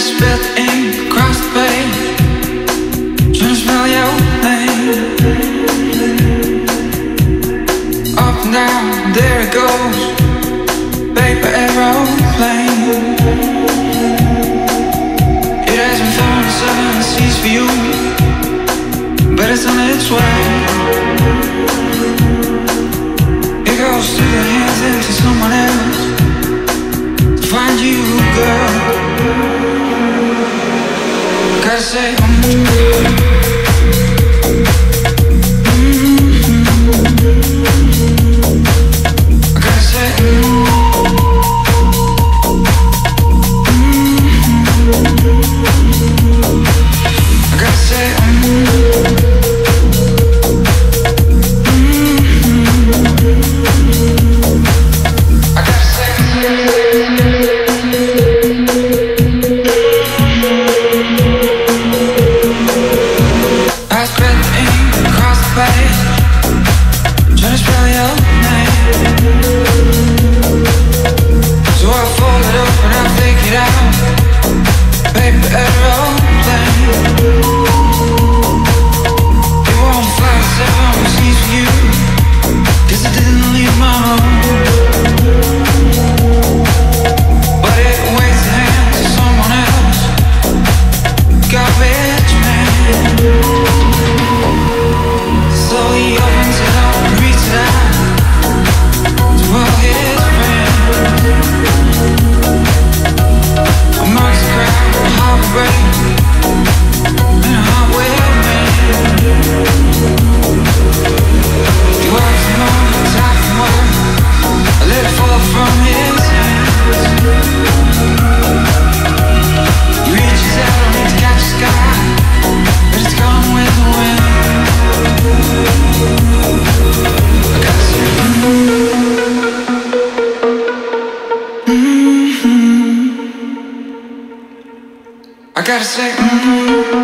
spit ink across the Trying to spell your name. Up and down, there it goes. Paper aeroplane. It has been for you But it's on its way. It goes through the hands into someone else To find you, girl. say mm. Right. per second.